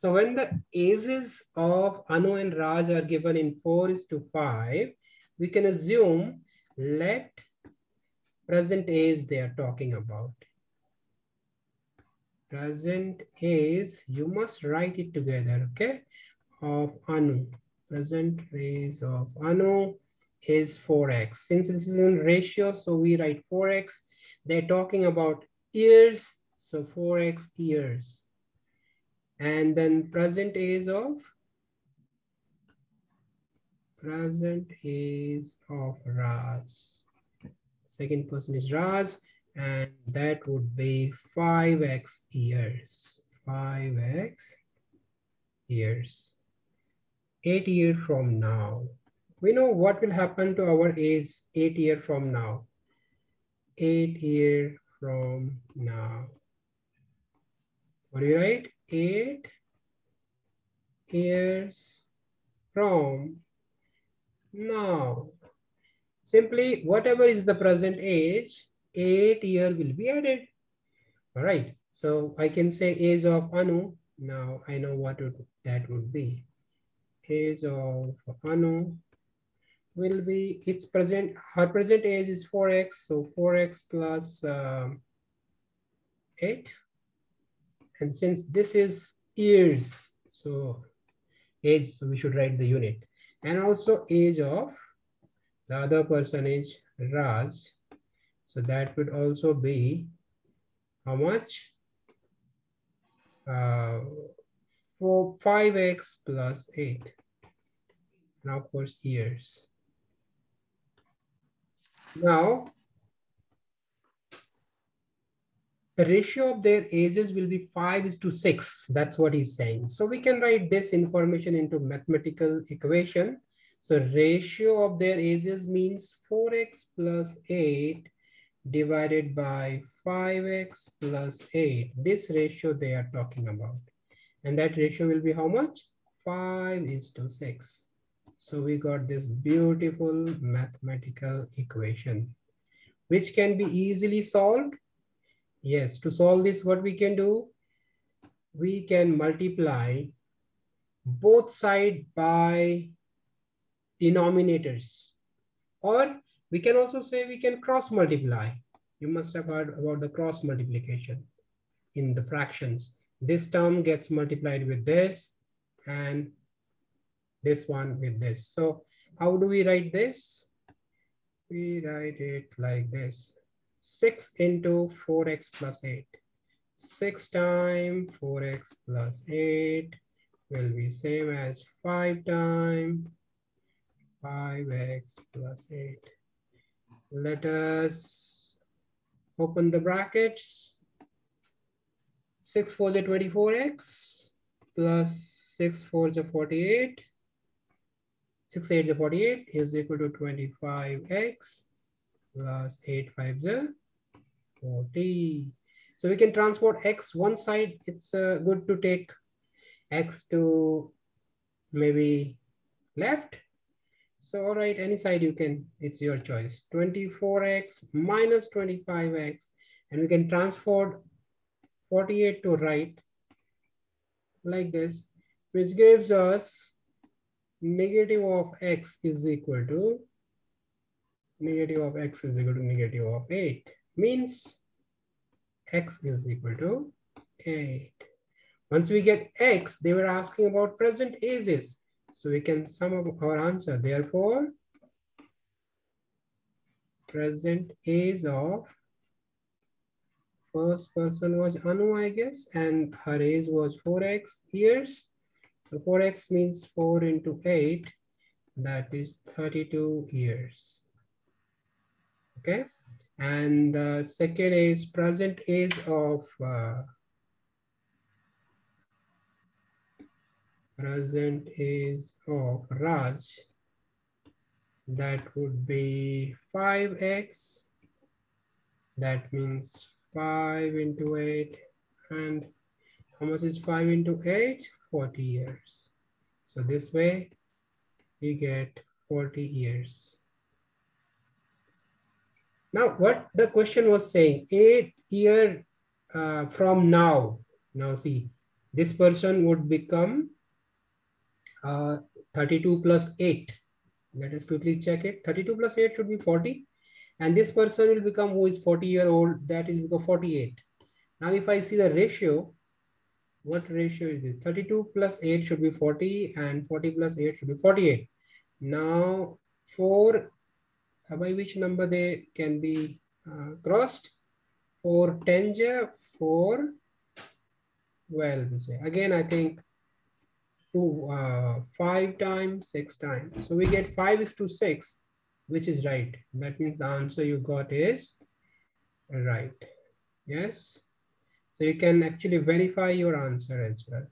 So when the ages of Anu and Raj are given in 4 is to 5, we can assume let present age they are talking about. Present age, you must write it together, okay? Of Anu. Present age of Anu is 4x. Since this is in ratio, so we write 4x. They're talking about years, so 4x years. And then present age of present age of Raj. Second person is Raj, and that would be 5x years. 5x years. Eight years from now we know what will happen to our age eight years from now. Eight year from now. Do you write? Eight years from now. Simply, whatever is the present age, eight year will be added. All right. So I can say age of Anu. Now I know what would, that would be. Age of Anu will be its present, her present age is 4x, so 4x plus, um, 8. And since this is years, so age, so we should write the unit. And also age of the other person is Raj. So that would also be how much? Uh, for 5x plus 8. Now, of course, years. Now, the ratio of their ages will be 5 is to 6. That's what he's saying. So we can write this information into mathematical equation. So ratio of their ages means 4x plus 8 divided by 5x plus 8. This ratio they are talking about. And that ratio will be how much? 5 is to 6. So we got this beautiful mathematical equation, which can be easily solved. Yes, to solve this, what we can do, we can multiply both side by denominators. Or we can also say we can cross multiply. You must have heard about the cross multiplication in the fractions. This term gets multiplied with this and this one with this. So how do we write this? We write it like this. 6 into 4x plus 8. 6 times 4x plus 8 will be same as 5 times 5x plus 8. Let us open the brackets. 6 4 is 24x plus 6 4 is 48 6 8 is 48 is equal to 25x plus 8 5 is 40. So we can transport x one side. It's uh, good to take x to maybe left. So all right, any side you can, it's your choice. 24x minus 25x, and we can transport 48 to right like this, which gives us negative of x is equal to negative of x is equal to negative of 8 means x is equal to 8. Once we get x, they were asking about present ages. So we can sum up our answer. Therefore, present age of first person was Anu, I guess, and her age was 4x years. So 4x means 4 into 8, that is 32 years. Okay, and the second is present age of uh, present age of Raj. That would be 5x. That means 5 into 8. And how much is 5 into 8? 40 years. So this way we get 40 years. Now what the question was saying, eight year uh, from now, now see, this person would become uh, 32 plus 8. Let us quickly check it. 32 plus 8 should be 40. And this person will become who is 40 year old, that will become 48. Now, if I see the ratio, what ratio is this? 32 plus 8 should be 40 and 40 plus 8 should be 48. Now, 4, uh, by which number they can be uh, crossed? 4 10 4 12. Again, I think two, uh, 5 times, 6 times. So we get 5 is to 6, which is right. That means the answer you got is right. Yes. So you can actually verify your answer as well.